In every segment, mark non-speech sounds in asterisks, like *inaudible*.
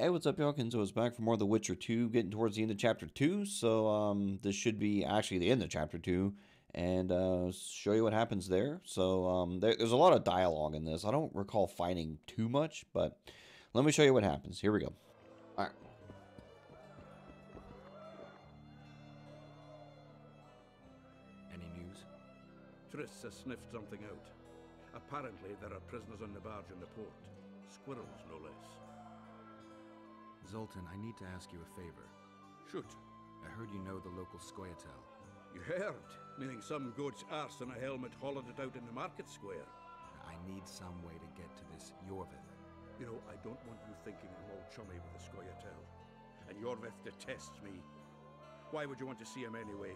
Hey, what's up, y'all? Kenzo is back for more of The Witcher 2, getting towards the end of chapter 2. So, um, this should be actually the end of chapter 2, and uh, show you what happens there. So, um, there, there's a lot of dialogue in this. I don't recall fighting too much, but let me show you what happens. Here we go. All right. Any news? Triss has sniffed something out. Apparently, there are prisoners on the barge in the port. Squirrels, no less. Zoltan, I need to ask you a favor. Shoot. I heard you know the local Scoia'tael. You heard? Meaning some goat's arse in a helmet hollowed it out in the market square. I need some way to get to this Iorveth. You know, I don't want you thinking I'm all chummy with the Scoia'tael. And Iorveth detests me. Why would you want to see him anyway?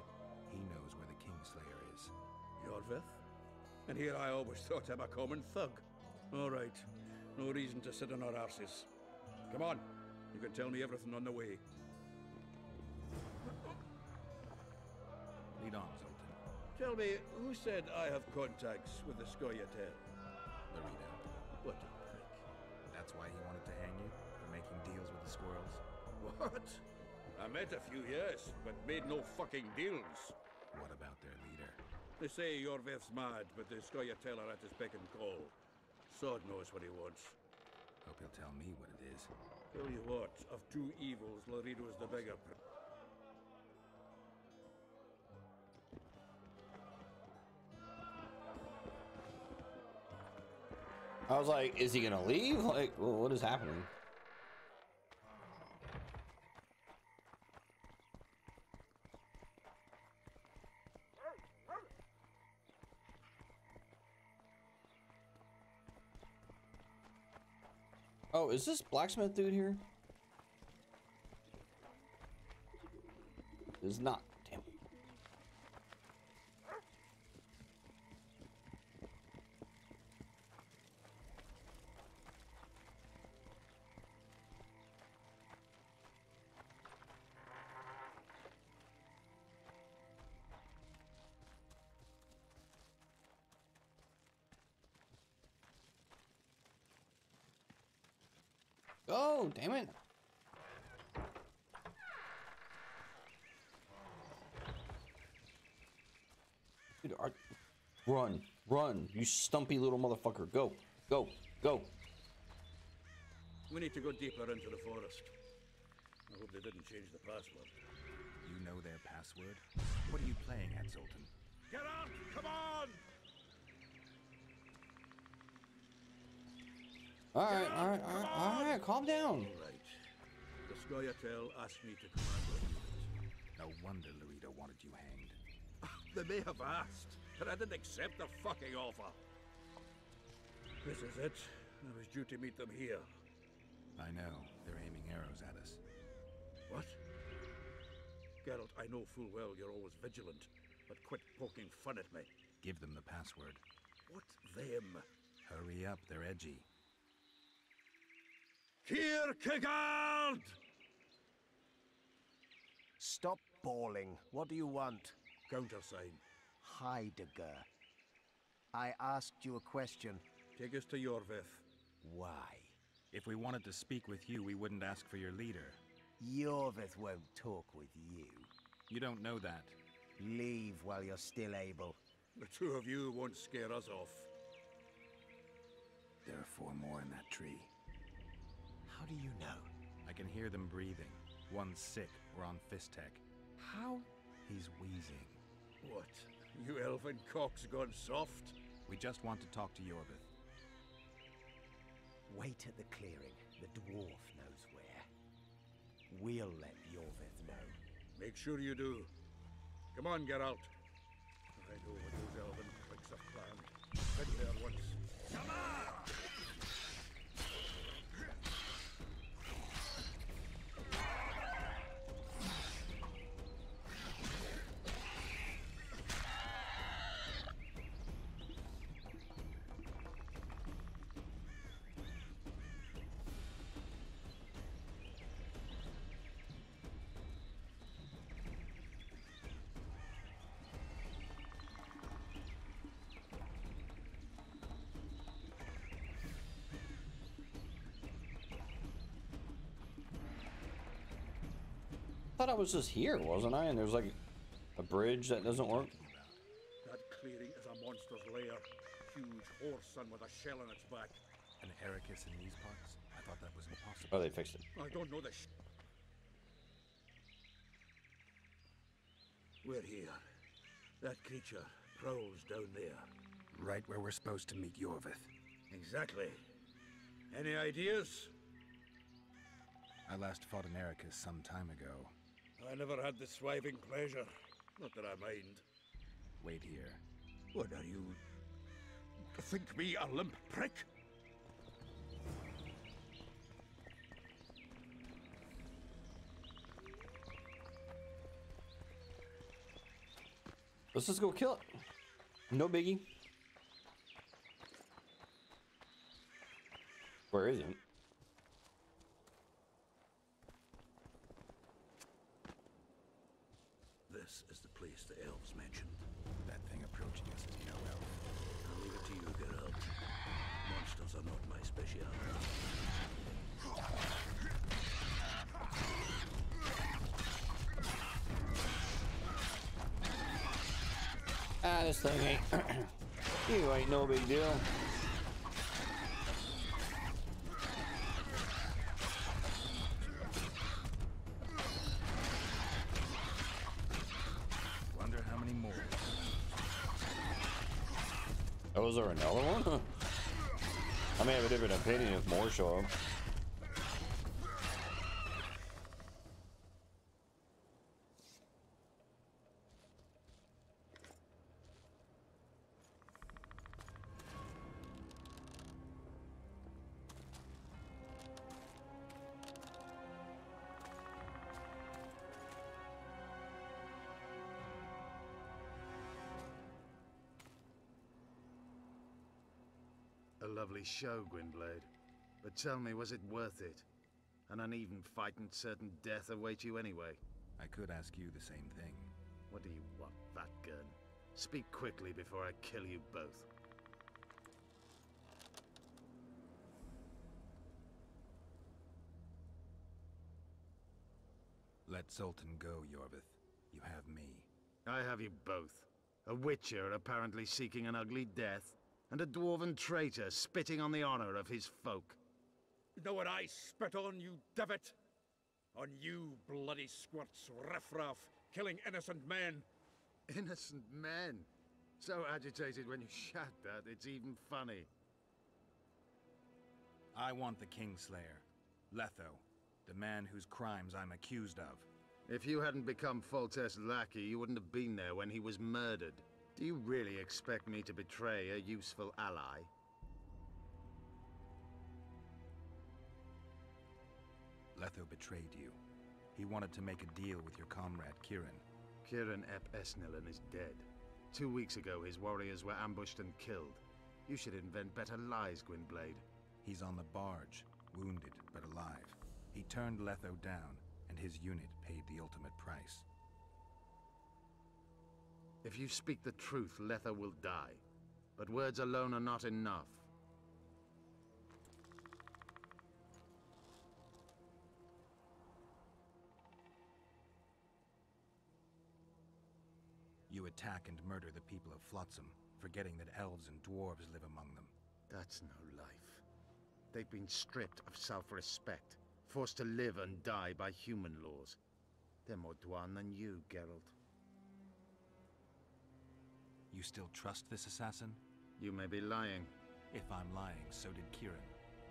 He knows where the Kingslayer is. Iorveth? And here I always thought him a common thug. All right. No reason to sit on our arses. Come on. You can tell me everything on the way. Lead on, Zoltan. Tell me, who said I have contacts with the Scoia'tael? Loredo. What a prick. That's why he wanted to hang you? For making deals with the squirrels? What? I met a few, yes, but made no fucking deals. What about their leader? They say Iorveth's mad, but the Scoia'tael are at his beck and call. Sod knows what he wants. Hope he'll tell me what it is. Tell you what, of two evils, Loredo's the bigger. pr- I was like, is he going to leave? Like, well, what is happening? Oh, is this blacksmith dude here? Is not. Damn. Oh, damn it. Dude, are... Run, run, you stumpy little motherfucker. Go, go, go. We need to go deeper into the forest. I hope they didn't change the password. You know their password? What are you playing at, Zoltan? Get out! Come on! All right, all right, all right, all right, calm down. All right. The Scoia'tael asked me to command a unit. No wonder Loredo wanted you hanged. *laughs* They may have asked, but I didn't accept the fucking offer. This is it. I was due to meet them here. I know. They're aiming arrows at us. What? Geralt, I know full well you're always vigilant, but quit poking fun at me. Give them the password. What them? Hurry up, they're edgy. Kierkegaard! Stop bawling. What do you want? Countersign. Heidegger. I asked you a question. Take us to Iorveth. Why? If we wanted to speak with you, we wouldn't ask for your leader. Iorveth won't talk with you. You don't know that. Leave while you're still able. The two of you won't scare us off. There are four more in that tree. How do you know? I can hear them breathing. One's sick or on fisstech. How? He's wheezing. What? You elfin cock's gone soft? We just want to talk to Iorveth. Wait at the clearing. The dwarf knows where. We'll let Iorveth know. Make sure you do. Come on, Geralt. I know what those elven pricks have planned. Head there once. Come on! Thought I was just here, wasn't I? And there's like a bridge that doesn't work. That clearing is a monster's lair. Huge horse son with a shell on its back. An Arachas in these parts? I thought that was impossible. Oh, they fixed it. I don't know this. We're here. That creature prowls down there. Right where we're supposed to meet Iorveth. Exactly. Any ideas? I last fought an Arachas some time ago. I never had the swiving pleasure. Not that I mind. Wait here. What are you? Think me a limp prick? Let's just go kill it. No biggie. Where is it? This is the place the elves mentioned. That thing approaching us is no elf. I'll leave it to you, Geralt. Monsters are not my speciality. Ah, this thing ain't. *clears throat* you ain't no big deal. Wonder how many more. Oh, is there another one? I may have a different opinion if more show lovely show, Gwynbleidd. But tell me, was it worth it? An uneven fight and certain death await you anyway. I could ask you the same thing. What do you want, that gun? Speak quickly before I kill you both. Let Zoltan go, Iorveth. You have me. I have you both. A witcher apparently seeking an ugly death, and a dwarven traitor spitting on the honor of his folk. You know what I spit on, you divot? On you, bloody squirts, riffraff, killing innocent men. Innocent men. So agitated when you shout that, it's even funny. I want the Kingslayer. Letho. The man whose crimes I'm accused of. If you hadn't become Foltest's lackey, you wouldn't have been there when he was murdered. Do you really expect me to betray a useful ally? Letho betrayed you. He wanted to make a deal with your comrade, Ciaran. Ciaran aep Easnillen is dead. Two weeks ago, his warriors were ambushed and killed. You should invent better lies, Gwynbleidd. He's on the barge, wounded but alive. He turned Letho down, and his unit paid the ultimate price. If you speak the truth, Letho will die. But words alone are not enough. You attack and murder the people of Flotsam, forgetting that elves and dwarves live among them. That's no life. They've been stripped of self-respect, forced to live and die by human laws. They're more Dh'oine than you, Geralt. You still trust this assassin? You may be lying. If I'm lying, so did Ciaran.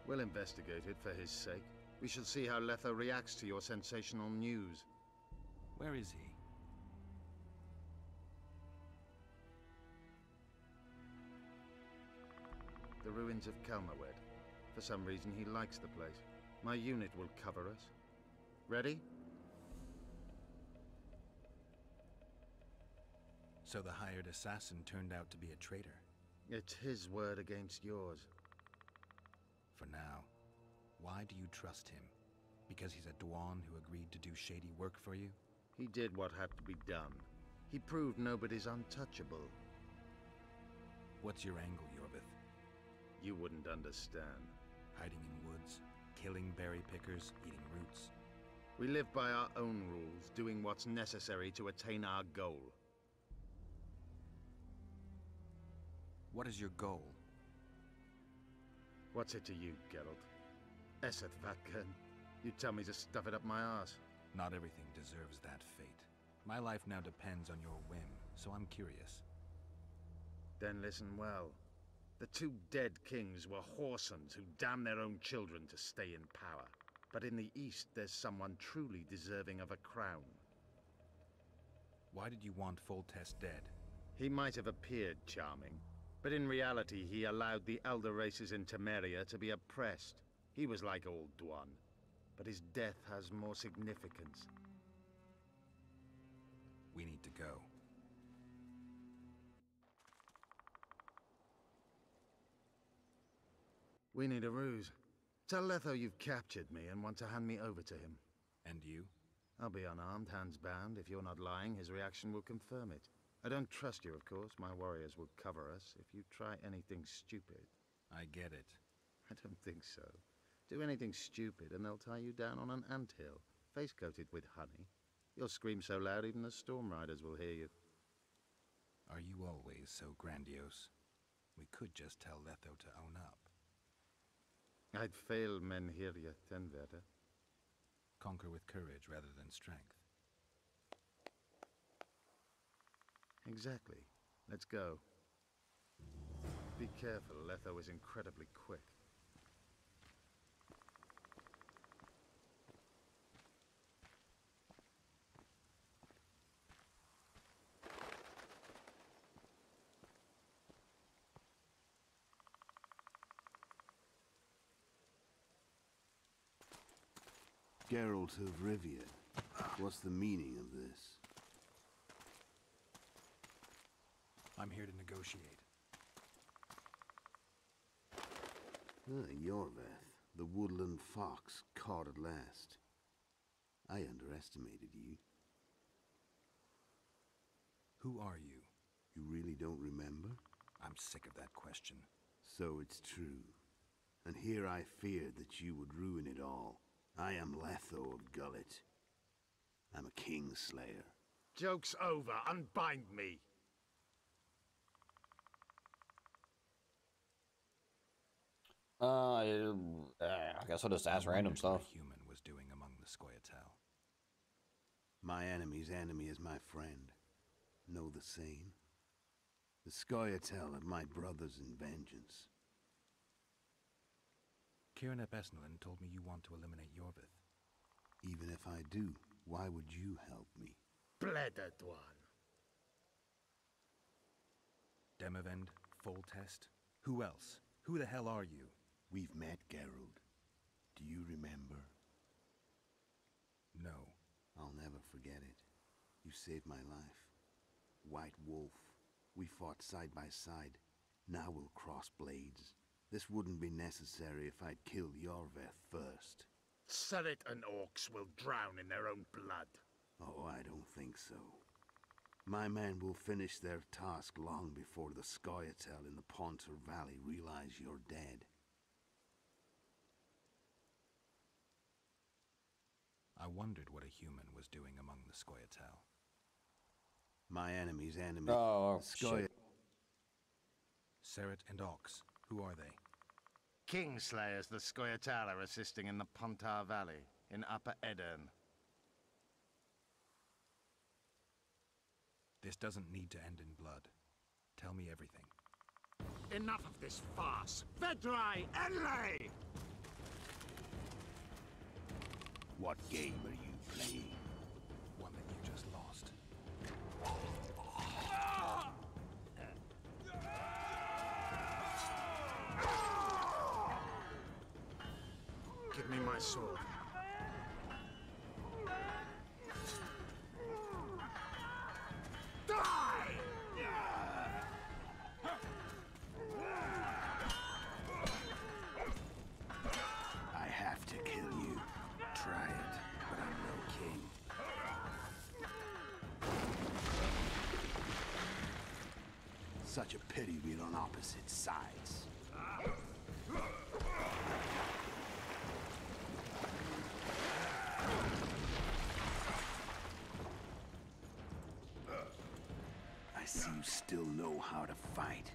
We'll investigate it for his sake. We shall see how Letho reacts to your sensational news. Where is he? The ruins of Kelmawed. For some reason, he likes the place. My unit will cover us. Ready? So the hired assassin turned out to be a traitor. It's his word against yours. For now. Why do you trust him? Because he's a Dh'oine who agreed to do shady work for you? He did what had to be done. He proved nobody's untouchable. What's your angle, Iorveth? You wouldn't understand. Hiding in woods, killing berry pickers, eating roots. We live by our own rules, doing what's necessary to attain our goal. What is your goal? What's it to you, Geralt? Esset Vatkan. You tell me to stuff it up my ass. Not everything deserves that fate. My life now depends on your whim, so I'm curious. Then listen well. The two dead kings were whoresons who damned their own children to stay in power. But in the East, there's someone truly deserving of a crown. Why did you want Foltest dead? He might have appeared charming, but in reality he allowed the elder races in Temeria to be oppressed. He was like old Duan, but his death has more significance. We need to go. We need a ruse. Tell Letho you've captured me and want to hand me over to him. And you? I'll be unarmed, hands bound. If you're not lying, his reaction will confirm it. I don't trust you, of course. My warriors will cover us if you try anything stupid. I get it. I don't think so. Do anything stupid and they'll tie you down on an ant hill, face coated with honey. You'll scream so loud even the storm riders will hear you. Are you always so grandiose? We could just tell Letho to own up. I'd fail men here yet, Tenverda. Conquer with courage rather than strength. Exactly. Let's go. Be careful, Letho is incredibly quick. Geralt of Rivia. What's the meaning of this? I'm here to negotiate. Ah, Iorveth, the woodland fox caught at last. I underestimated you. Who are you? You really don't remember? I'm sick of that question. So it's true. And here I feared that you would ruin it all. I am Letho of Gulet. I'm a Kingslayer. Joke's over. Unbind me. Uh, I, I guess I'll just ask I random stuff. What a human was doing among the Scoia'tael. My enemy's enemy is my friend. Know the same? The Scoia'tael are my brothers in vengeance. Ciaran Easnillen told me you want to eliminate Iorveth. Even if I do, why would you help me? Bloede Dh'oine. Demavend, Foltest? Who else? Who the hell are you? We've met, Geralt. Do you remember? No. I'll never forget it. You saved my life. White Wolf. We fought side by side. Now we'll cross blades. This wouldn't be necessary if I'd killed Iorveth first. Serrit and Auckes will drown in their own blood. Oh, I don't think so. My men will finish their task long before the Scoia'tael in the Pontar Valley realize you're dead. I wondered what a human was doing among the Scoia'tael. My enemy's enemy. Oh, the Scoia- shit. Serrit and Auckes. Who are they? Kingslayers the Scoia'tael are assisting in the Pontar Valley, in Upper Aedirn. This doesn't need to end in blood. Tell me everything. Enough of this farce! Vedrai Enlay! What game are you playing? One that you just lost. Give me my sword. Such a pity we're on opposite sides. I see you still know how to fight.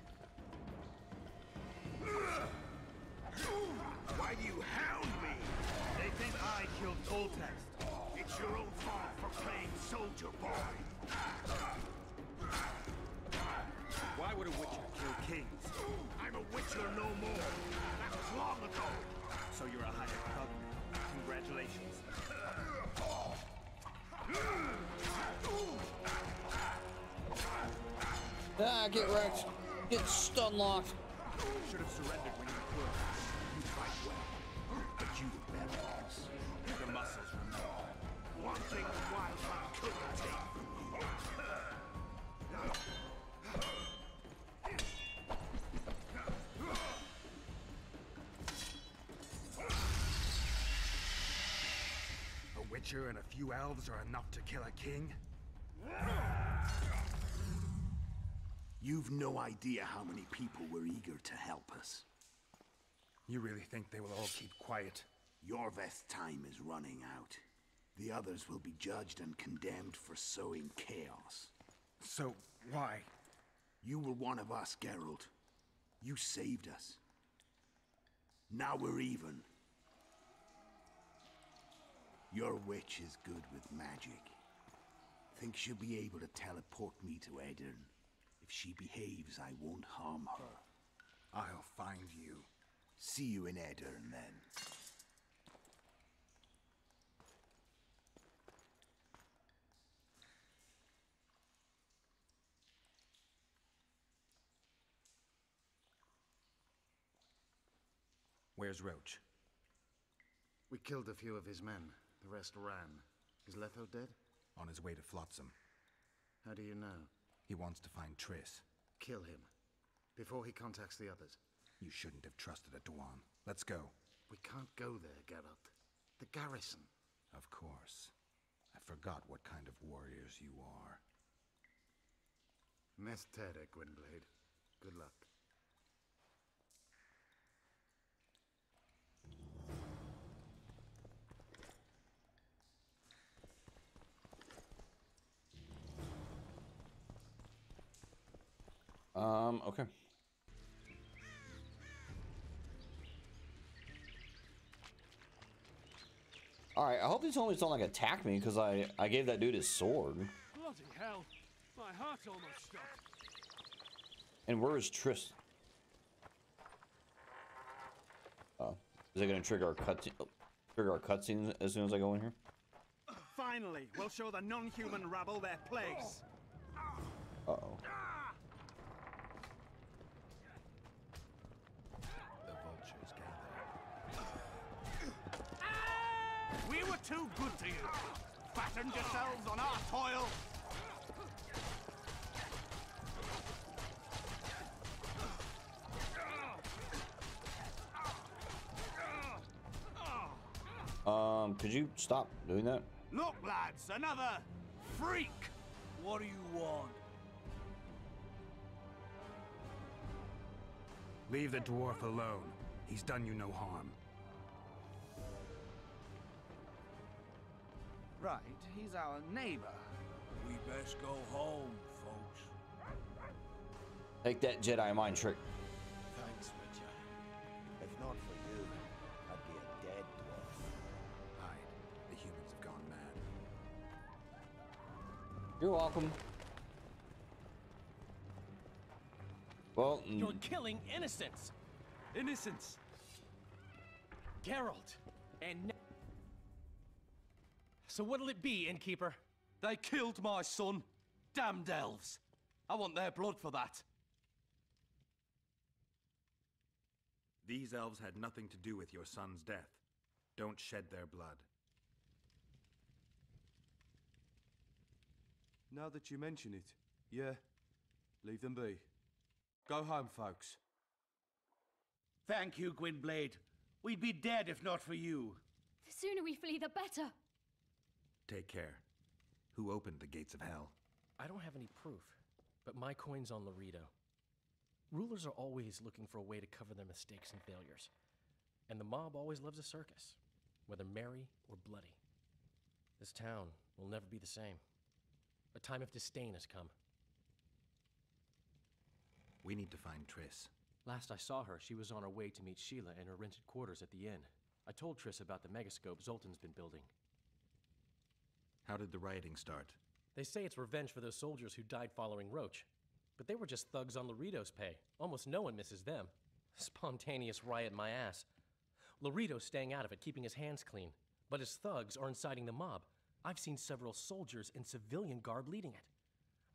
Kings? I'm a witcher no more. That was long ago. So you're a hired thug. Congratulations. Ah, get wrecked. Get stun locked. Should have surrendered when you could. Witcher and a few elves are enough to kill a king? You've no idea how many people were eager to help us. You really think they will all keep quiet? Your Iorveth's time is running out. The others will be judged and condemned for sowing chaos. So, why? You were one of us, Geralt. You saved us. Now we're even. Your witch is good with magic. Think she'll be able to teleport me to Aedirn. If she behaves, I won't harm her. I'll find you. See you in Aedirn, then. Where's Roche? We killed a few of his men. The rest ran. Is Letho dead? On his way to Flotsam. How do you know? He wants to find Triss. Kill him. Before he contacts the others. You shouldn't have trusted a Dh'oine. Let's go. We can't go there, Geralt. The garrison. Of course. I forgot what kind of warriors you are. Mestere, Gwynbleidd. Good luck. Um, okay. Alright, I hope these homies don't like attack me because I, I gave that dude his sword. Bloody hell. My heart almost stopped. And where is Triss? Oh. Is it gonna trigger our cutscene oh, trigger our cutscene as soon as I go in here? Finally, we'll show the non-human rabble their place. Uh oh. The vultures gather. We were too good to you. Fattened yourselves on our toil. Um, could you stop doing that? Look, lads, another freak. What do you want? Leave the dwarf alone. He's done you no harm. Right, he's our neighbor. We best go home, folks. Take that Jedi mind trick. Thanks, Witcher. If not for you, I'd be a dead dwarf. Hide. The humans have gone mad. You're welcome. Well, mm, You're killing innocents. Innocence! Geralt. And. N- So what'll it be, innkeeper? They killed my son. Damned elves. I want their blood for that. These elves had nothing to do with your son's death. Don't shed their blood. Now that you mention it, yeah, leave them be. Go home, folks. Thank you, Gwynbleidd. We'd be dead if not for you. The sooner we flee, the better. Take care. Who opened the gates of hell? I don't have any proof, but my coin's on Loredo. Rulers are always looking for a way to cover their mistakes and failures. And the mob always loves a circus, whether merry or bloody. This town will never be the same. A time of disdain has come. We need to find Triss. Last I saw her, she was on her way to meet Síle in her rented quarters at the inn. I told Triss about the megascope Zoltan's been building. How did the rioting start? They say it's revenge for those soldiers who died following Roche. But they were just thugs on Loredo's pay. Almost no one misses them. Spontaneous riot my ass. Loredo's staying out of it, keeping his hands clean. But his thugs are inciting the mob. I've seen several soldiers in civilian garb leading it.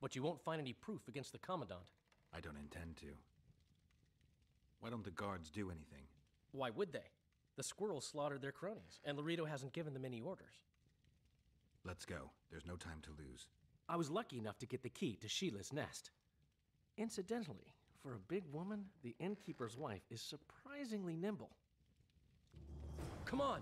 But you won't find any proof against the Commandant. I don't intend to. Why don't the guards do anything? Why would they? The squirrels slaughtered their cronies, and Loredo hasn't given them any orders. Let's go. There's no time to lose. I was lucky enough to get the key to Síle's nest. Incidentally, for a big woman, the innkeeper's wife is surprisingly nimble. Come on!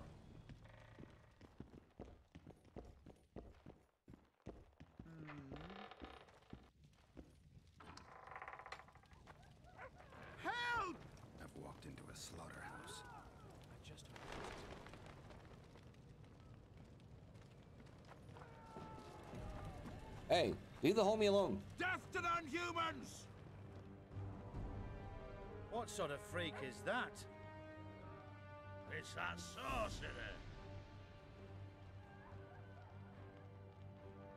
Help! I've walked into a slaughterhouse. I just Hey, leave the homie alone. Death to the Unhumans! What sort of freak is that? It's that sorcerer.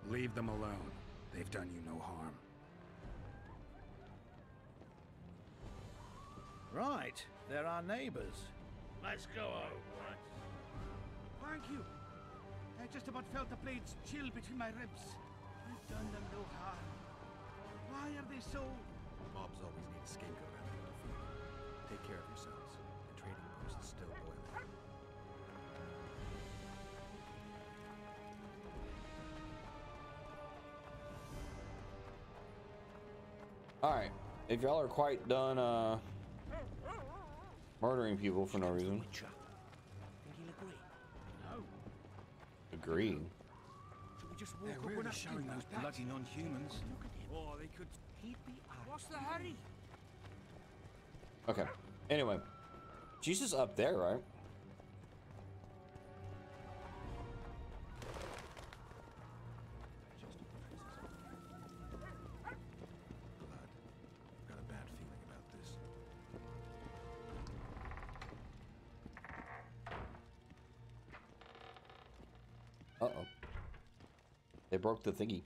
Leave them alone. They've done you no harm. Right, they're our neighbors. Let's go over. Thank you. I just about felt the blades chill between my ribs. I've done them no harm. Why are they so... Mobs always need a scapegoat after a defeat. Take care of yourselves. The trading post's still boiling. Alright. If y'all are quite done uh murdering people for no reason. Think he'll agree? No. Agree. Should we just walk They're up really and ask showing those about bloody non-humans. Look at him. Or they could... He'd be out. What's the hurry? Okay. Anyway. Jesus up there, right? Broke the thingy.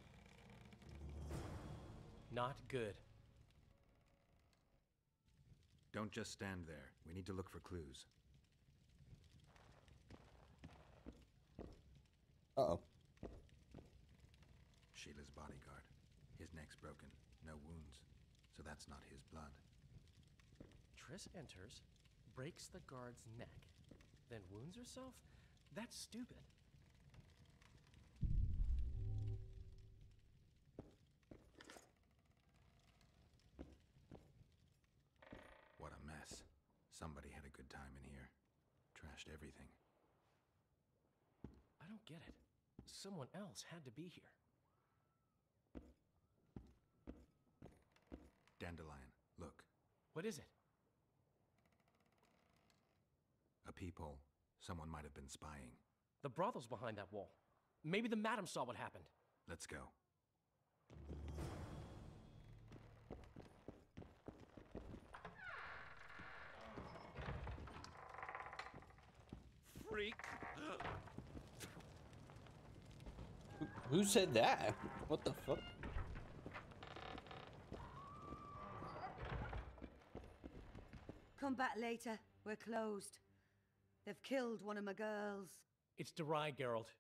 Not good. Don't just stand there. We need to look for clues. Uh-oh. Sheila's bodyguard. His neck's broken. No wounds. So that's not his blood. Triss enters, breaks the guard's neck, then wounds herself? That's stupid. Everything. I don't get it. Someone else had to be here. Dandelion, look. What is it? A peephole. Someone might have been spying. The brothel's behind that wall. Maybe the madam saw what happened. Let's go. Freak. Who said that? What the fuck? Come back later. We're closed. They've killed one of my girls. It's Derai, Geralt.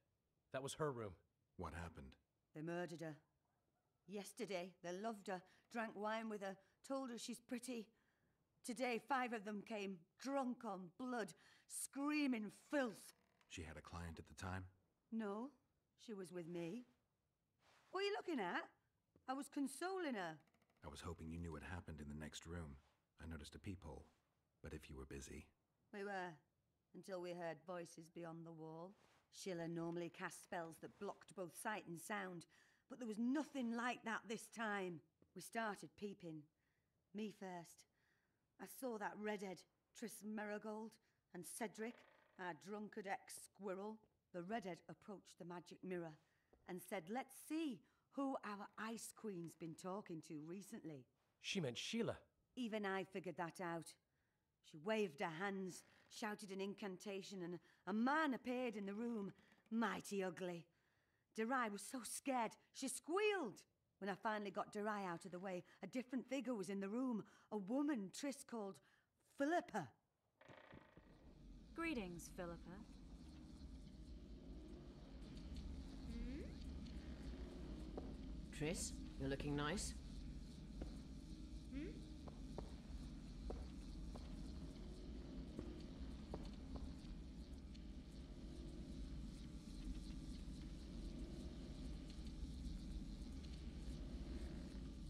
That was her room. What happened? They murdered her. Yesterday, they loved her, drank wine with her, told her she's pretty. Today, five of them came, drunk on blood, screaming filth. She had a client at the time? No, she was with me. What are you looking at? I was consoling her. I was hoping you knew what happened in the next room. I noticed a peephole. But if you were busy, We were, until we heard voices beyond the wall. Síle normally cast spells that blocked both sight and sound, but there was nothing like that this time. We started peeping. Me first. I saw that redhead, Triss Merigold, and Cedric, our drunkard ex squirrel. The redhead approached the magic mirror and said, Let's see who our Ice Queen's been talking to recently. She meant Síle. Even I figured that out. She waved her hands, shouted an incantation, and a man appeared in the room, mighty ugly. Derai was so scared, she squealed. When I finally got Derai out of the way, a different figure was in the room, a woman Triss called Philippa. Greetings, Philippa. Triss, you're looking nice.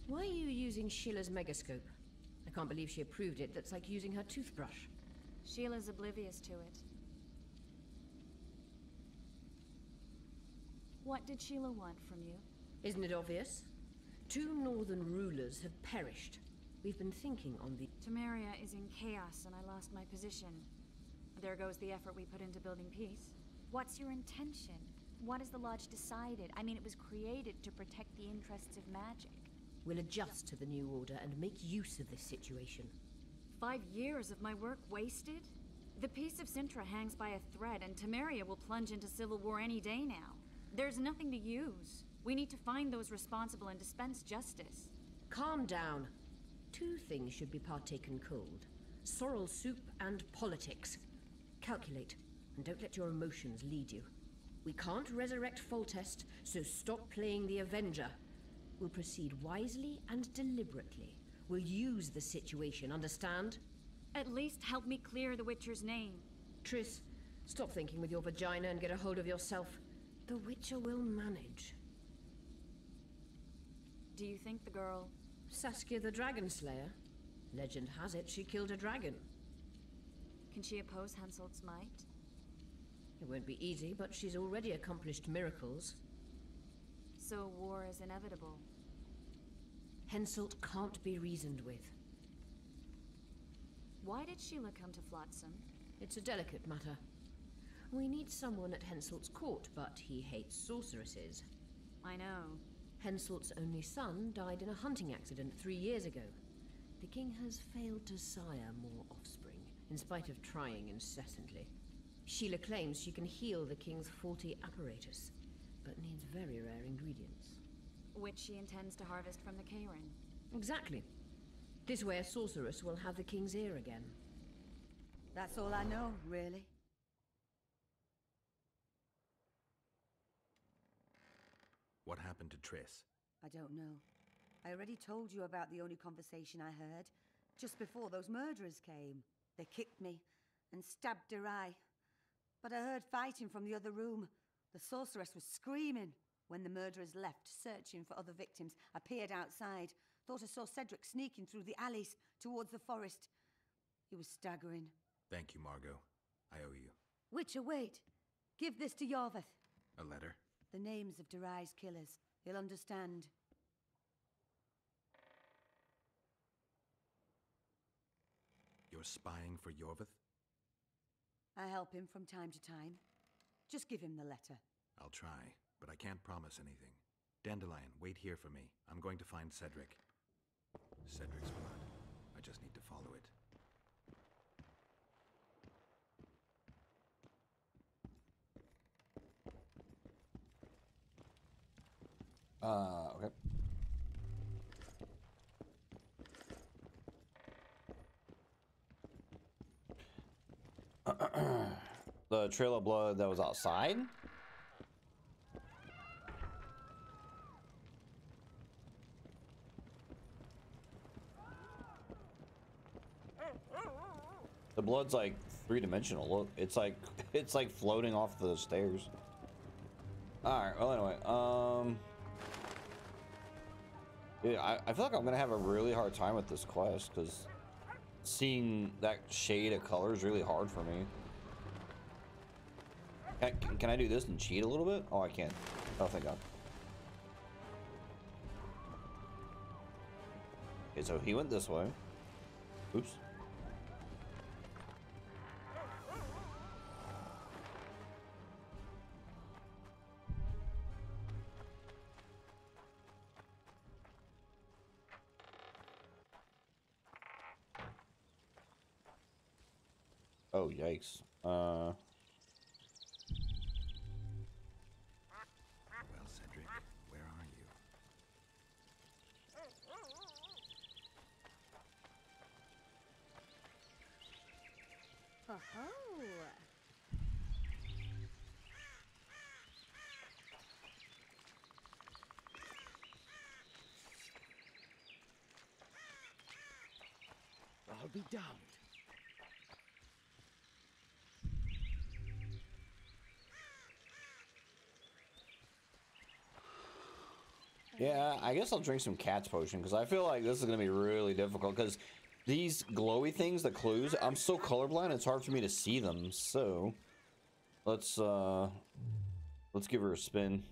Why are you using Síle's megascope? I can't believe she approved it. That's like using her toothbrush. Síle's oblivious to it. What did Sheila want from you? Isn't it obvious? Two northern rulers have perished. We've been thinking on the... Temeria is in chaos and I lost my position. There goes the effort we put into building peace. What's your intention? What has the Lodge decided? I mean, it was created to protect the interests of magic. We'll adjust to the new order and make use of this situation. Five years of my work wasted? The peace of Cintra hangs by a thread, and Temeria will plunge into civil war any day now. There's nothing to use. We need to find those responsible and dispense justice. Calm down. Two things should be partaken cold. Sorrel soup and politics. Calculate, and don't let your emotions lead you. We can't resurrect Foltest, so stop playing the Avenger. We'll proceed wisely and deliberately. We'll use the situation, understand? At least help me clear the Witcher's name. Triss, stop thinking with your vagina and get a hold of yourself. The Witcher will manage. Do you think the girl... Saskia the Dragon Slayer? Legend has it she killed a dragon. Can she oppose Henselt's might? It won't be easy, but she's already accomplished miracles. So war is inevitable. Henselt can't be reasoned with. Why did Síle come to Flotsam? It's a delicate matter. We need someone at Henselt's court, but he hates sorceresses. I know. Henselt's only son died in a hunting accident three years ago. The king has failed to sire more offspring, in spite of trying incessantly. Síle claims she can heal the king's faulty apparatus, but needs very rare ingredients. Which she intends to harvest from the Kayran. Exactly. This way a sorceress will have the king's ear again. That's all I know, really. What happened to Triss? I don't know. I already told you about the only conversation I heard. Just before those murderers came. They kicked me and stabbed Derai. But I heard fighting from the other room. The sorceress was screaming. When the murderers left, searching for other victims, I peered outside. Thought I saw Cedric sneaking through the alleys towards the forest. He was staggering. Thank you, Margot. I owe you. Witcher, wait. Give this to Iorveth. A letter? The names of Derai's killers. He'll understand. You're spying for Iorveth? I help him from time to time. Just give him the letter. I'll try, but I can't promise anything. Dandelion, wait here for me. I'm going to find Cedric. Cedric's blood. I just need to follow it. Uh, okay. *clears throat* the trail of blood that was outside? The blood's like three-dimensional. Look, it's like *laughs* it's like floating off the stairs. All right. Well, anyway, um, yeah, I, I feel like I'm gonna have a really hard time with this quest because seeing that shade of color is really hard for me. Can, can I do this and cheat a little bit? Oh, I can't. Oh, thank God. Okay, so he went this way. Oops. Yikes. Uh... Well, Cedric, where are you? Ho ho! I'll be damned. Yeah, I guess I'll drink some cat's potion because I feel like this is gonna be really difficult because these glowy things, the clues, I'm so colorblind it's hard for me to see them. So let's uh let's give her a spin.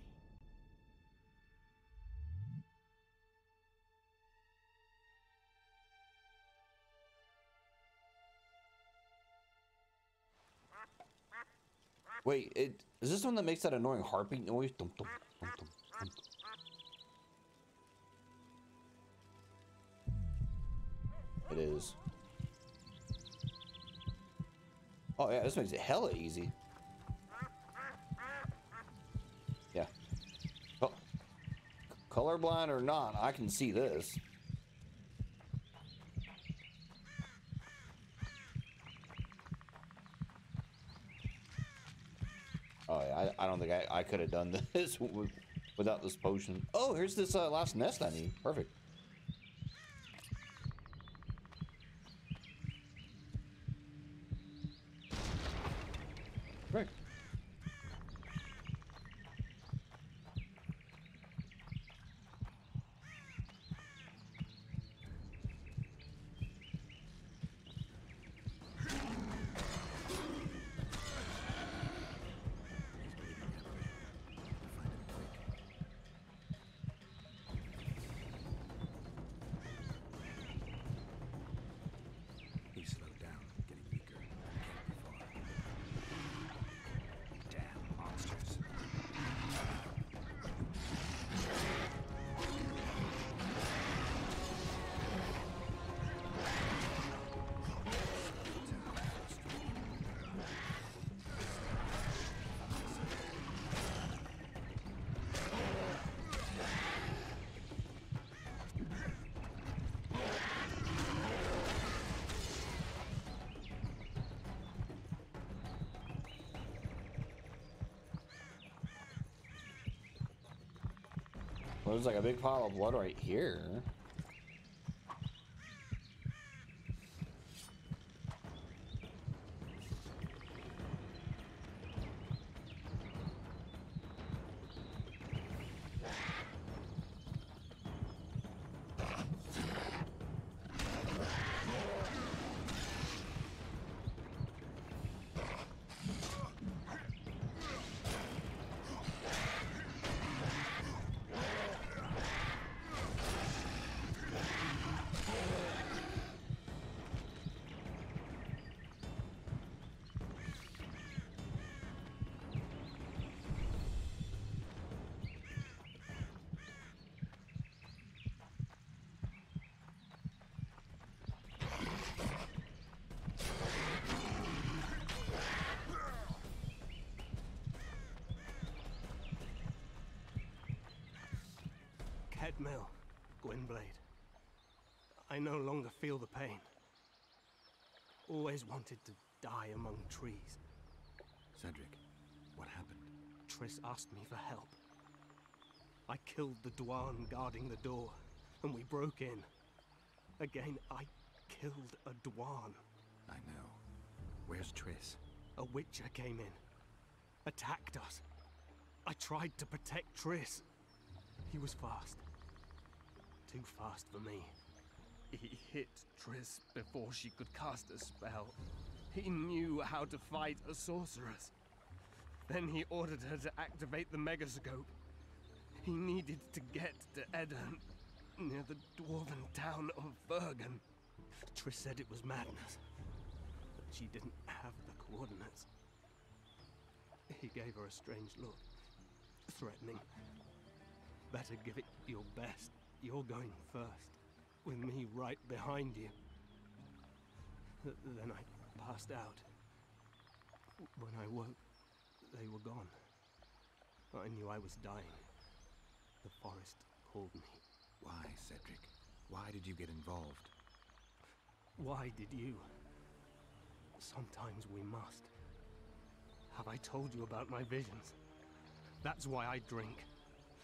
Wait, it is this one that makes that annoying heartbeat noise? Dum, dum, dum, It is. Oh yeah, this makes it hella easy. Yeah. Oh. Colorblind or not, I can see this. Oh yeah, I, I don't think I, I could have done *laughs* this without this potion. Oh, here's this uh, last nest I need. Perfect. Right. There's like a big pile of blood right here. Ceádmil, Gwynbleidd. I no longer feel the pain. Always wanted to die among trees. Cedric, what happened? Triss asked me for help. I killed the Dh'oine guarding the door, and we broke in. Again, I killed a Dh'oine. I know. Where's Triss? A Witcher came in, attacked us. I tried to protect Triss. He was fast. Too fast for me. He hit Triss before she could cast a spell. He knew how to fight a sorceress. Then he ordered her to activate the megascope. He needed to get to Aedirn, near the dwarven town of Vergen. Triss said it was madness, but she didn't have the coordinates. He gave her a strange look, threatening. Better give it your best. You're going first, with me right behind you. Th- Then I passed out, When I woke, they were gone. I knew I was dying. The forest called me. Why, Cedric? Why did you get involved? Why did you? Sometimes we must. Have I told you about my visions? That's why I drink.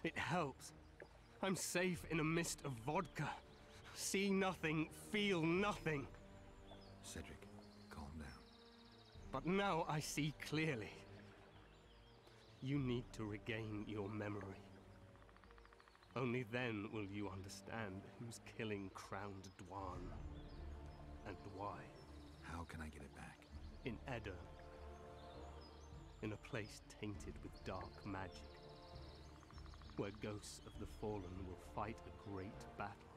It helps. I'm safe in a mist of vodka. See nothing, feel nothing. Cedric, calm down. But now I see clearly. You need to regain your memory. Only then will you understand who's killing Crowned Dh'oine. And why. How can I get it back? In Aedirn. In a place tainted with dark magic. Where ghosts of the fallen will fight a great battle.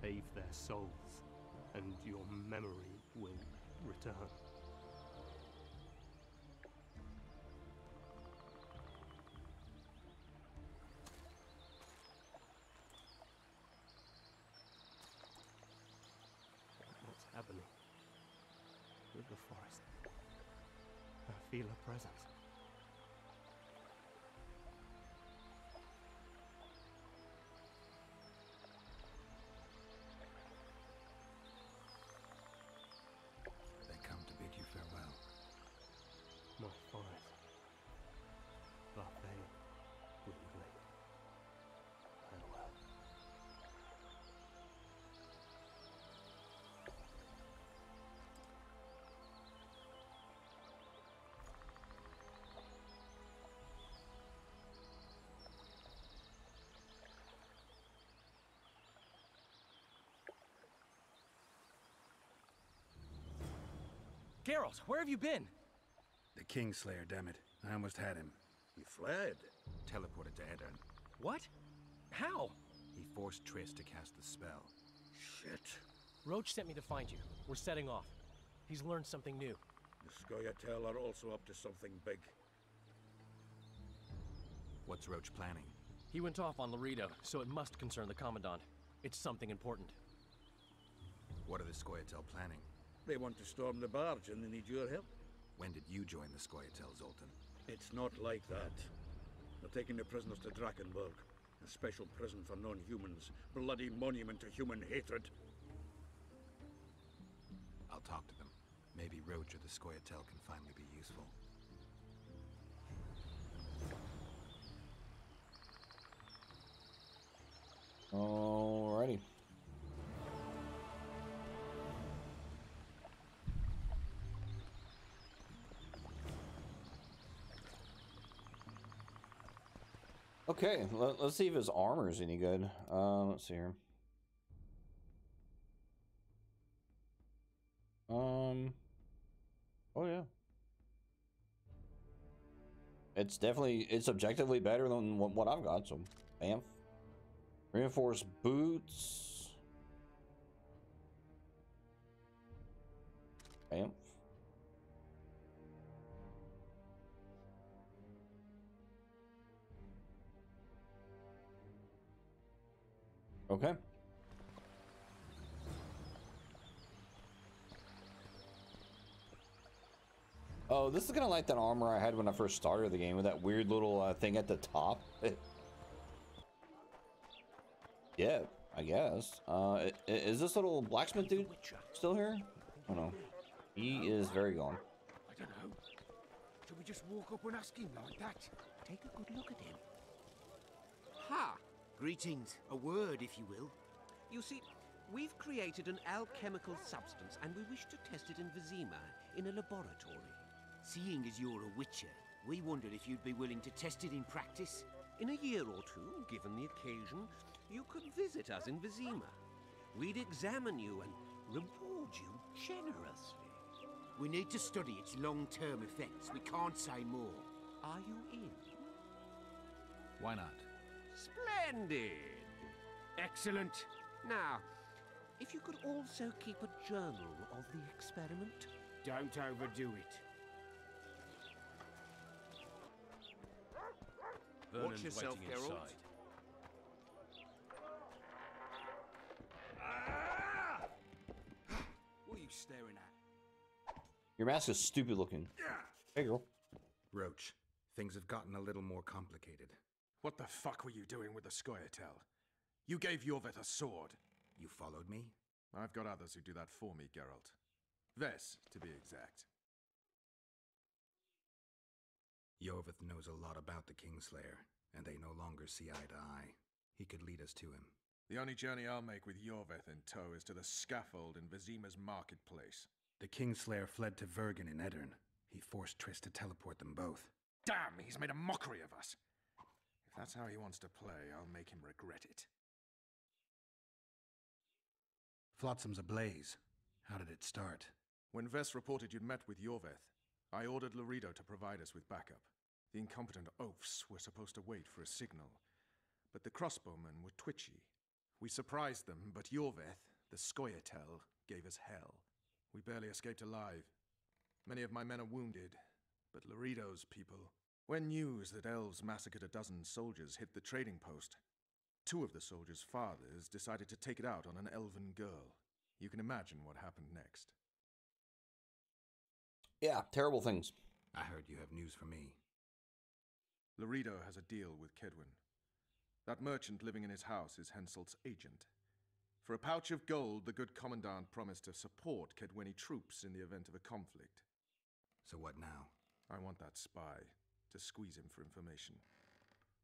Save their souls, and your memory will return. What's happening? With the forest. I feel a presence. Geralt, where have you been? The Kingslayer, damn it. I almost had him. He fled. Teleported to Aedirn. What? How? He forced Triss to cast the spell. Shit. Roche sent me to find you. We're setting off. He's learned something new. The Scoia'tael are also up to something big. What's Roche planning? He went off on Loredo, so it must concern the Commandant. It's something important. What are the Scoia'tael planning? They want to storm the barge and they need your help. When did you join the Scoia'tael, Zoltan? It's not like that. They're taking the prisoners to Drakenborg, a special prison for non-humans, bloody monument to human hatred. I'll talk to them. Maybe Roche or the Scoia'tael can finally be useful. Alrighty. Okay, let, us see if his armor is any good. Uh, let's see here. Um. Oh yeah. It's definitely it's objectively better than what, what I've got. So, bam. Reinforced boots. Bam. Okay. Oh, this is of like that armor I had when I first started the game with that weird little uh, thing at the top. *laughs* yeah, I guess. Uh, is this little blacksmith dude still here? Oh no. He is very gone. I don't know. Should we just walk up and ask him like that? Take a good look at him. Ha! Greetings. A word, if you will. You see, we've created an alchemical substance and we wish to test it in Vizima, in a laboratory. Seeing as you're a witcher, we wondered if you'd be willing to test it in practice. In a year or two, given the occasion, you could visit us in Vizima. We'd examine you and reward you generously. We need to study its long-term effects. We can't say more. Are you in? Why not? Splendid! Excellent. Now, if you could also keep a journal of the experiment. Don't overdo it. Watch yourself, Geralt. Ah! What are you staring at? Your mask is stupid looking. Hey, girl. Roche, things have gotten a little more complicated. What the fuck were you doing with the Scoia'tael? You gave Iorveth a sword. You followed me? I've got others who do that for me, Geralt. Ves, to be exact. Iorveth knows a lot about the Kingslayer, and they no longer see eye to eye. He could lead us to him. The only journey I'll make with Iorveth in tow is to the scaffold in Vizima's marketplace. The Kingslayer fled to Vergen in Aedirn. He forced Triss to teleport them both. Damn, he's made a mockery of us. If that's how he wants to play, I'll make him regret it. Flotsam's ablaze. How did it start? When Ves reported you'd met with Iorveth, I ordered Loredo to provide us with backup. The incompetent oafs were supposed to wait for a signal, but the crossbowmen were twitchy. We surprised them, but Iorveth, the Scoia'tael, gave us hell. We barely escaped alive. Many of my men are wounded, but Loredo's people. When news that elves massacred a dozen soldiers hit the trading post, two of the soldiers' fathers decided to take it out on an elven girl. You can imagine what happened next. Yeah, terrible things. I heard you have news for me. Loredo has a deal with Kaedwen. That merchant living in his house is Henselt's agent. For a pouch of gold, the good commandant promised to support Kaedweni troops in the event of a conflict. So what now? I want that spy to squeeze him for information.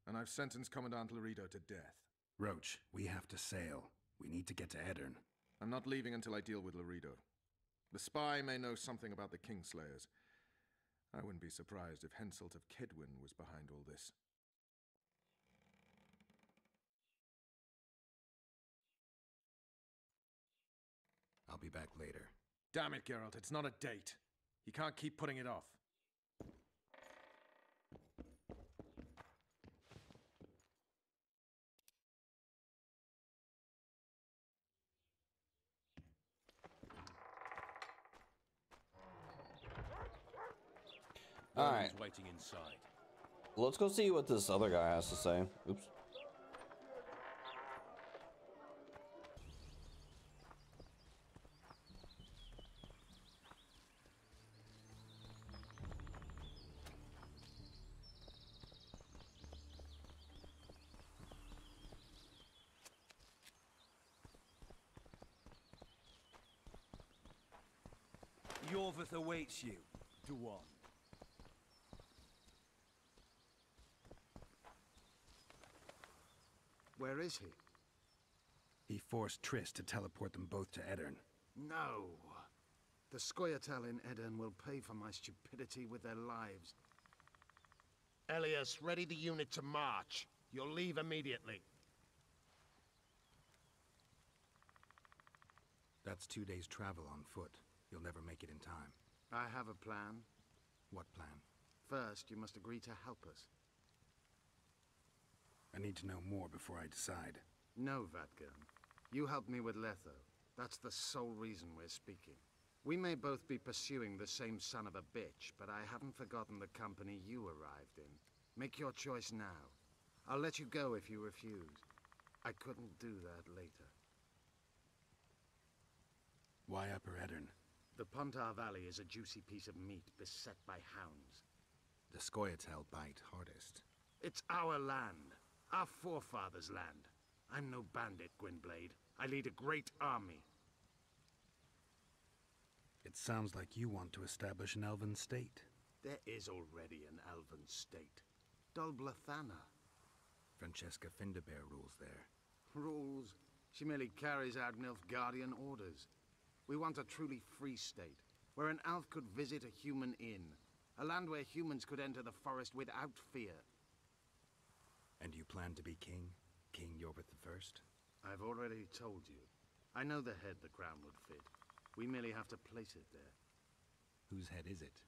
And I've sentenced Commandant Loredo to death. Roche, we have to sail. We need to get to Aedirn. I'm not leaving until I deal with Loredo. The spy may know something about the Kingslayers. I wouldn't be surprised if Henselt of Kaedwen was behind all this. I'll be back later. Damn it, Geralt, it's not a date. You can't keep putting it off. All right. waiting inside. Let's go see what this other guy has to say. Oops. Iorveth awaits you. Go Where is he? He forced Triss to teleport them both to Aedirn. No. The Scoia'tael in Aedirn will pay for my stupidity with their lives. Elias, ready the unit to march. You'll leave immediately. That's two days' travel on foot. You'll never make it in time. I have a plan. What plan? First, you must agree to help us. I need to know more before I decide. No, Vatt'ghern. You helped me with Letho. That's the sole reason we're speaking. We may both be pursuing the same son of a bitch, but I haven't forgotten the company you arrived in. Make your choice now. I'll let you go if you refuse. I couldn't do that later. Why Upper Aedirn? The Pontar Valley is a juicy piece of meat beset by hounds. The Scoia'tael bite hardest. It's our land. Our forefathers' land. I'm no bandit, Gwynbleidd. I lead a great army. It sounds like you want to establish an elven state. There is already an elven state. Dol Blathanna. Francesca Findabair rules there. Rules? She merely carries out Nilfgaardian orders. We want a truly free state, where an elf could visit a human inn. A land where humans could enter the forest without fear. And you plan to be king? King Iorveth I? I've already told you. I know the head the crown would fit. We merely have to place it there. Whose head is it?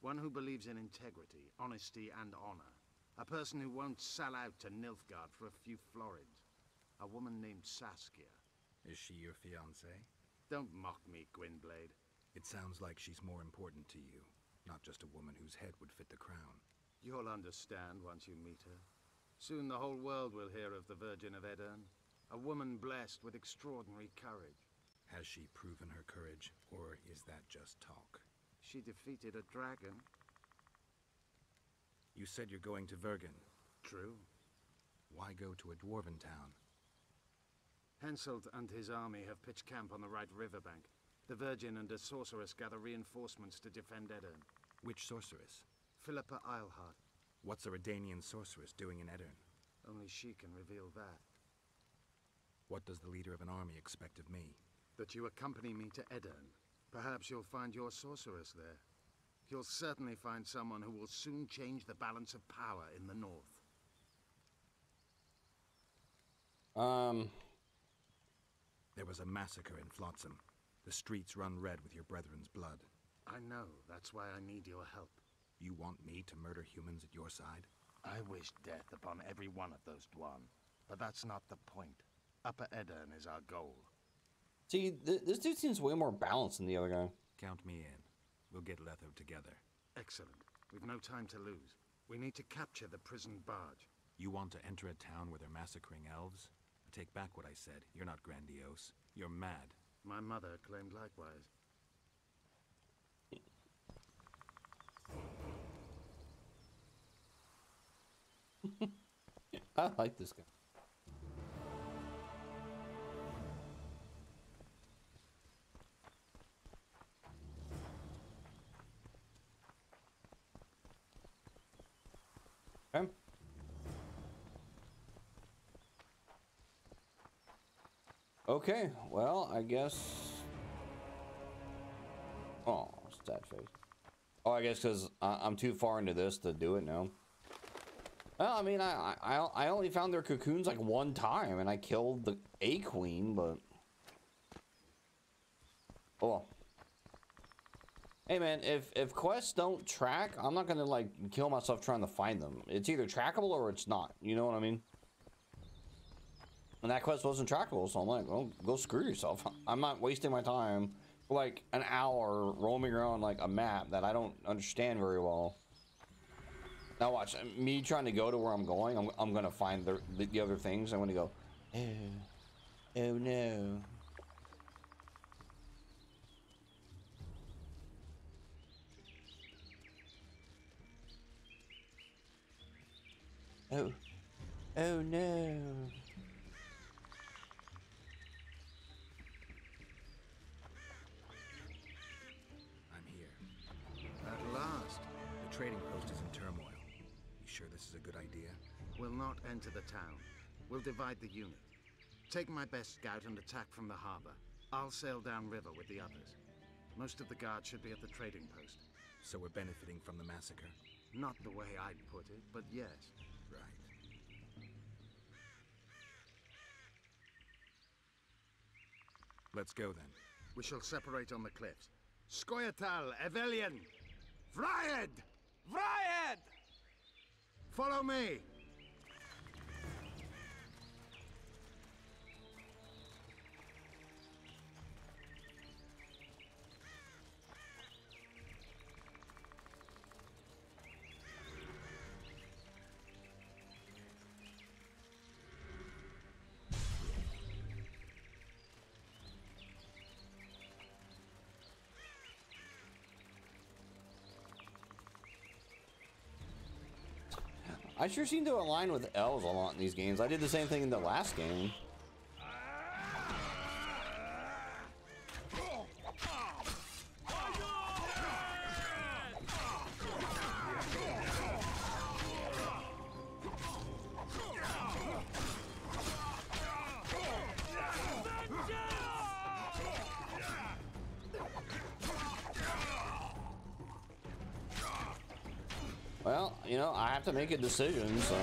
One who believes in integrity, honesty, and honor. A person who won't sell out to Nilfgaard for a few florins. A woman named Saskia. Is she your fiancée? Don't mock me, Gwynbleidd. It sounds like she's more important to you, not just a woman whose head would fit the crown. You'll understand once you meet her. Soon the whole world will hear of the Virgin of Aedirn, a woman blessed with extraordinary courage. Has she proven her courage, or is that just talk? She defeated a dragon. You said you're going to Vergen. True. Why go to a dwarven town? Henselt and his army have pitched camp on the right riverbank. The Virgin and a sorceress gather reinforcements to defend Aedirn. Which sorceress? Philippa Eilhart. What's a Redanian sorceress doing in Aedirn? Only she can reveal that. What does the leader of an army expect of me? That you accompany me to Aedirn. Perhaps you'll find your sorceress there. You'll certainly find someone who will soon change the balance of power in the north. Um. There was a massacre in Flotsam. The streets run red with your brethren's blood. I know. That's why I need your help. You want me to murder humans at your side? I wish death upon every one of those Dh'oine. But that's not the point. Upper Aedirn is our goal. See, th this dude seems way more balanced than the other guy. Count me in. We'll get Letho together. Excellent. We've no time to lose. We need to capture the prison barge. You want to enter a town where they're massacring elves? I take back what I said. You're not grandiose. You're mad. My mother claimed likewise. *laughs* I like this guy. Okay. Okay, well, I guess. Oh, sad face. Oh, I guess because I'm too far into this to do it now. Well, I mean, I, I I only found their cocoons like one time, and I killed the a queen, but oh. Hey man, if if quests don't track, I'm not gonna like kill myself trying to find them. It's either trackable or it's not. You know what I mean? And that quest wasn't trackable, so I'm like, well, go screw yourself. *laughs* I'm not wasting my time for like an hour roaming around like a map that I don't understand very well. Now watch, me trying to go to where I'm going, I'm, I'm gonna find the, the, the other things. I'm gonna go, oh, oh no. Oh, oh no. Not enter the town. We'll divide the unit. Take my best scout and attack from the harbor. I'll sail downriver with the others. Most of the guards should be at the trading post. So we're benefiting from the massacre? Not the way I'd put it, but yes. Right. Let's go then. We shall separate on the cliffs. Scoia'tael, Evelian! Vryed! Vryed! Follow me! I sure seem to align with elves a lot in these games. I did the same thing in the last game. To make a decision, so...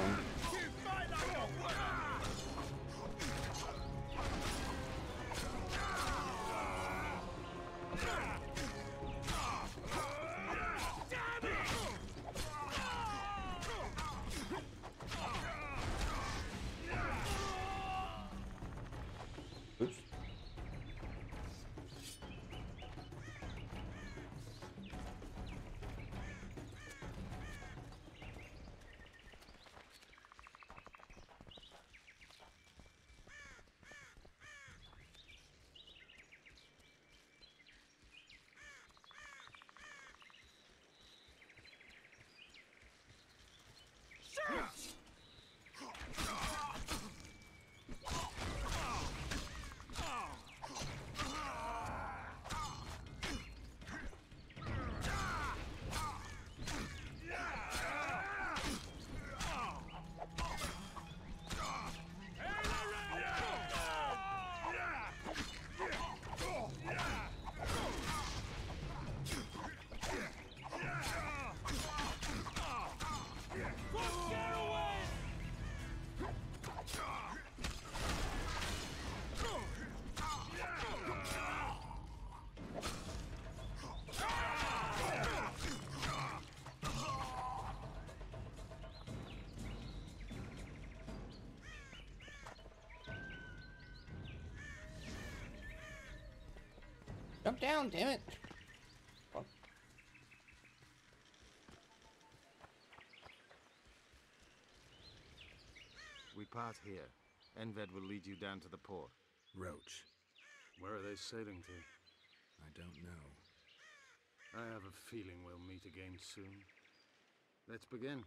Jump down, damn it. We part here. Enved will lead you down to the port. Roche. Where are they sailing to? I don't know. I have a feeling we'll meet again soon. Let's begin.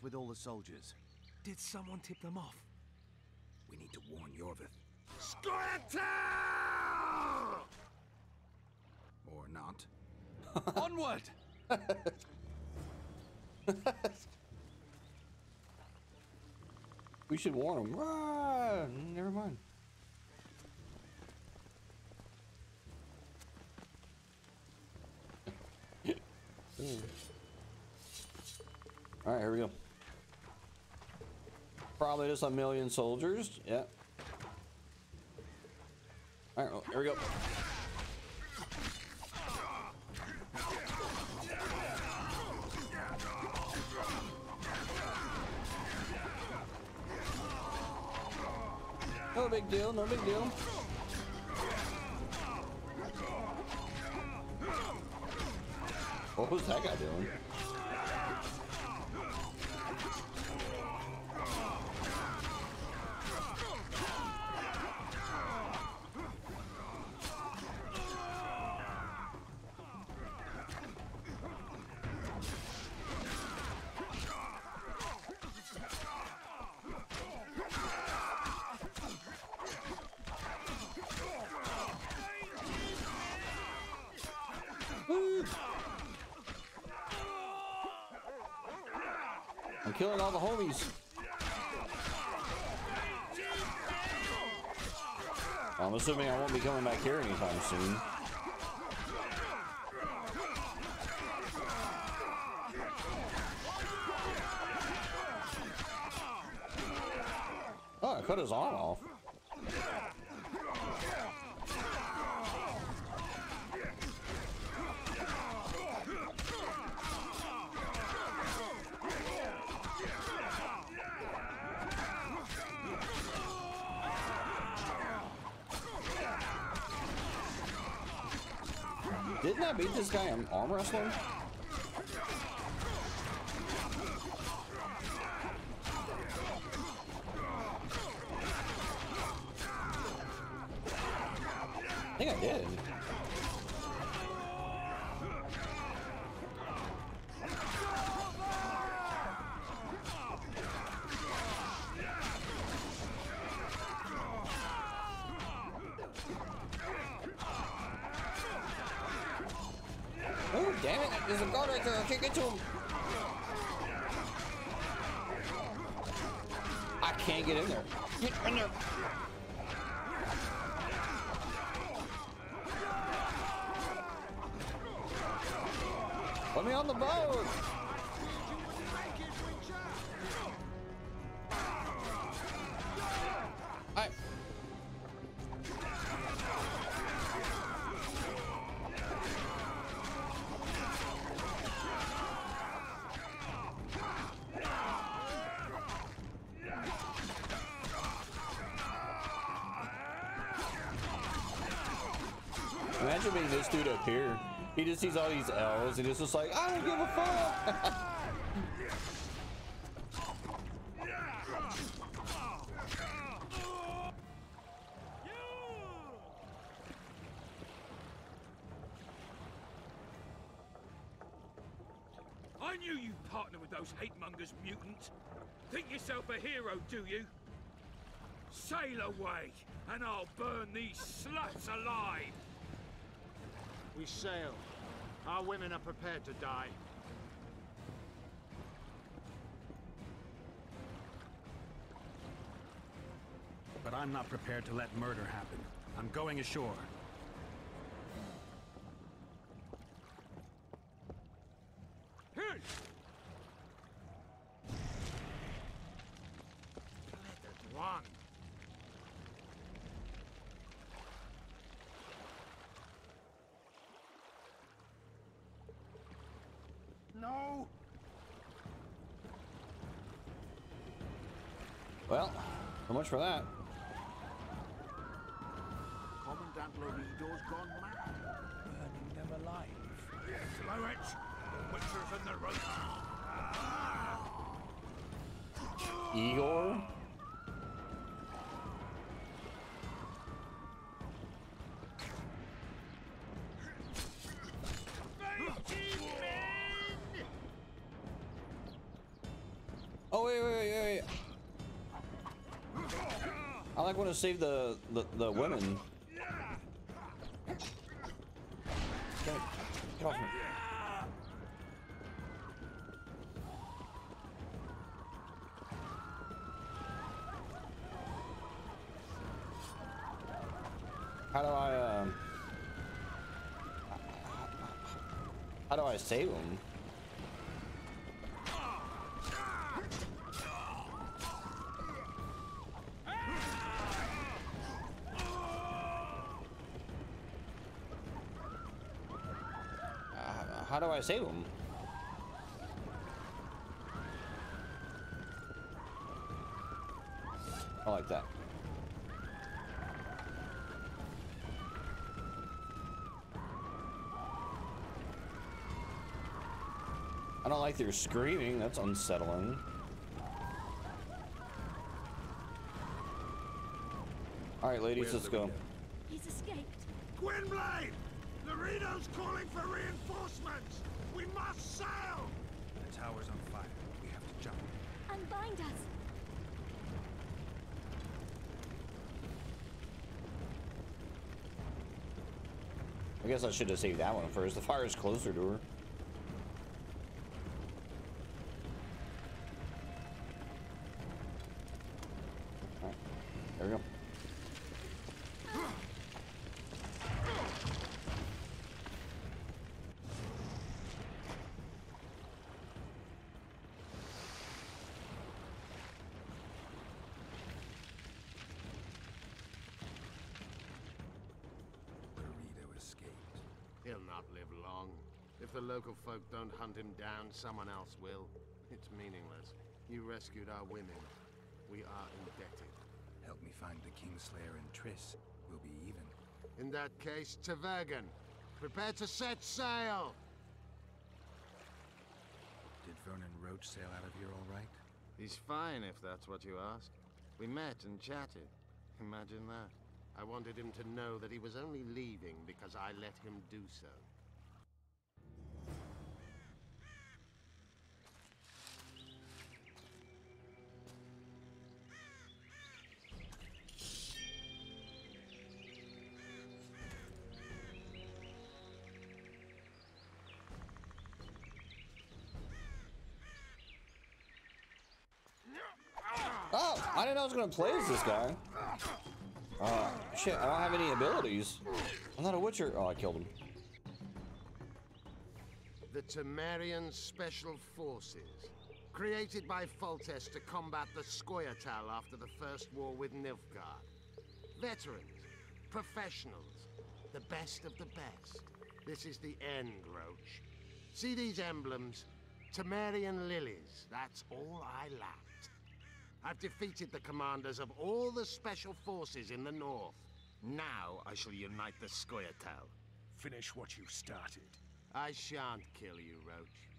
What's with all the soldiers? Did someone tip them off? We need to warn Iorveth. Squirtle! Or not. *laughs* Onward! We should warn him. Ah, never mind. *laughs* All right, here we go. Probably just a million soldiers. Yeah. All right, well, here we go. No big deal, no big deal. What was that guy doing? I'm I'm assuming I won't be coming back here anytime soon. Oh, I cut his arm off. Didn't I beat this guy in arm wrestling? Damn it. There's a guard right there. I can't get to him. I can't get in there. Get in there. Just sees all these L's and he's just like, I don't give a fuck. I knew you'd partner with those hate-mongers, mutant. Think yourself a hero, do you? Sail away, and I'll burn these sluts alive! We sail. Our women are prepared to die. But I'm not prepared to let murder happen. I'm going ashore. one. No! Well, how much for that. Commandant Loredo's gone mad. Burning them alive. Slow it! Witcher's in the room. Ah! Igor? Like want to save the the, the women. Get, get off me. How do I um? How do I save them? How do I save them? I like that. I don't like their screaming. That's unsettling. All right, ladies, let's go. He's escaped. Gwynbleidd! Loredo's calling for reinforcements! We must sail! The tower's on fire. We have to jump. Unbind us. I guess I should have saved that one first. The fire is closer to her. Alright, there we go. Loredo escaped. He'll not live long. If the local folk don't hunt him down, someone else will. It's meaningless. You rescued our women. We are indebted. Help me find the Kingslayer and Triss. We'll be even. In that case, Tavergan, prepare to set sail! Did Vernon Roche sail out of here all right? He's fine, if that's what you ask. We met and chatted. Imagine that. I wanted him to know that he was only leaving because I let him do so. Oh, I didn't know I was gonna play as this guy. Uh, shit, I don't have any abilities. I'm not a Witcher. Oh, I killed him. The Temerian Special Forces, created by Foltest to combat the Scoia'tael after the First War with Nilfgaard. Veterans, professionals, the best of the best. This is the end, Roche. See these emblems? Temerian lilies, that's all I lacked. I've defeated the commanders of all the special forces in the north. Now I shall unite the Scoia'tael. Finish what you started. I shan't kill you, Roche.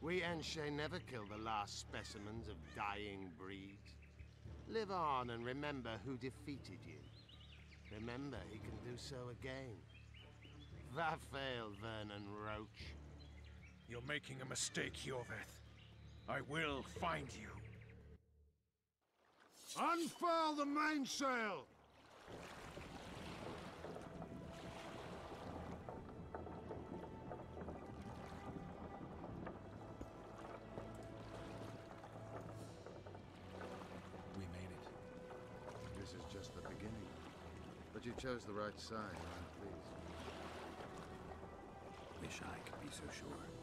We Aen Seidhe never kill the last specimens of dying breeds. Live on and remember who defeated you. Remember he can do so again. Va faill, Vernon Roche. You're making a mistake, Iorveth. I will find you. Unfurl the mainsail! We made it. This is just the beginning. But you chose the right side, and I'm pleased. Wish I could be so sure.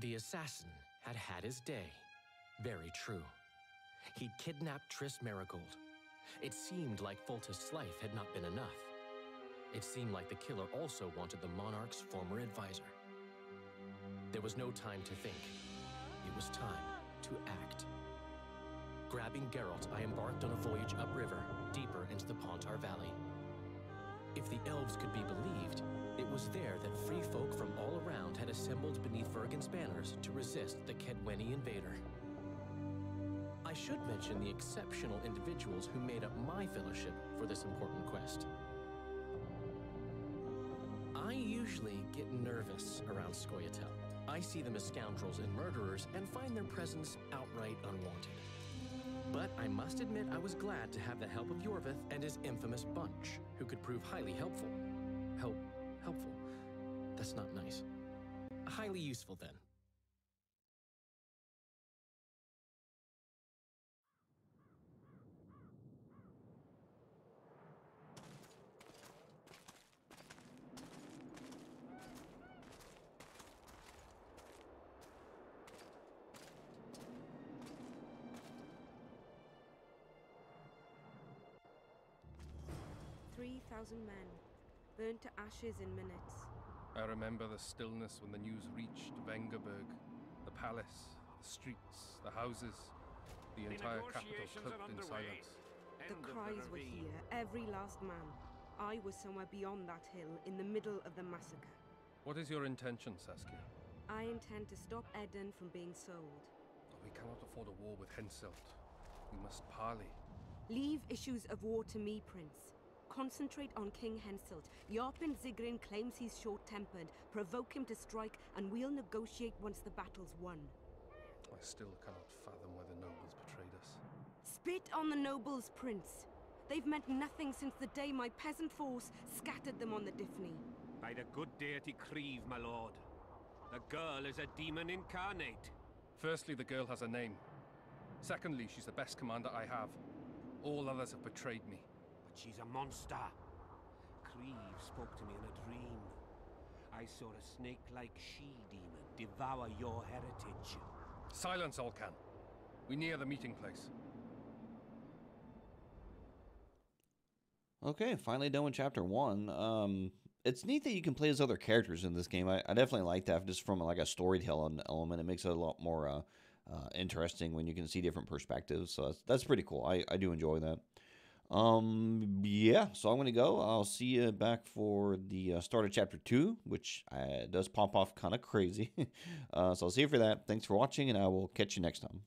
The assassin had had his day. Very true. He'd kidnapped Triss Merigold. It seemed like Foltest's life had not been enough. It seemed like the killer also wanted the monarch's former advisor. There was no time to think. It was time to act. Grabbing Geralt, I embarked on a voyage upriver, deeper into the Pontar Valley. If the elves could be believed, it was there that free folk from all around had assembled beneath Vergen's banners to resist the Kaedweni invader. I should mention the exceptional individuals who made up my fellowship for this important quest. I usually get nervous around Scoia'tael. I see them as scoundrels and murderers and find their presence outright unwanted. But I must admit I was glad to have the help of Iorveth and his infamous bunch, who could prove highly helpful. Help, helpful. That's not nice. Highly useful, then. Three thousand men, burned to ashes in minutes. I remember the stillness when the news reached Vengerberg. The palace, the streets, the houses, the entire capital cooked in silence. The cries were here, every last man. I was somewhere beyond that hill, in the middle of the massacre. What is your intention, Saskia? I intend to stop Aedirn from being sold. But We cannot afford a war with Henselt. We must parley. Leave issues of war to me, Prince. Concentrate on King Henselt. Yarpen Zigrin claims he's short-tempered. Provoke him to strike, and we'll negotiate once the battle's won. I still cannot fathom why the nobles betrayed us. Spit on the nobles, Prince. They've meant nothing since the day my peasant force scattered them on the Diffney. By the good deity Kreve, my lord. The girl is a demon incarnate. Firstly, the girl has a name. Secondly, she's the best commander I have. All others have betrayed me. But she's a monster. Kreve spoke to me in a dream. I saw a snake-like she-demon devour your heritage. Silence, Olcan. We near the meeting place. Okay, finally done with chapter one. Um, it's neat that you can play as other characters in this game. I, I definitely like that just from like a storytelling element. It makes it a lot more uh, uh, interesting when you can see different perspectives. So that's, that's pretty cool. I, I do enjoy that. Um, yeah, so I'm going to go. I'll see you back for the uh, start of chapter two, which uh, does pop off kind of crazy. *laughs* uh, so I'll see you for that. Thanks for watching, and I will catch you next time.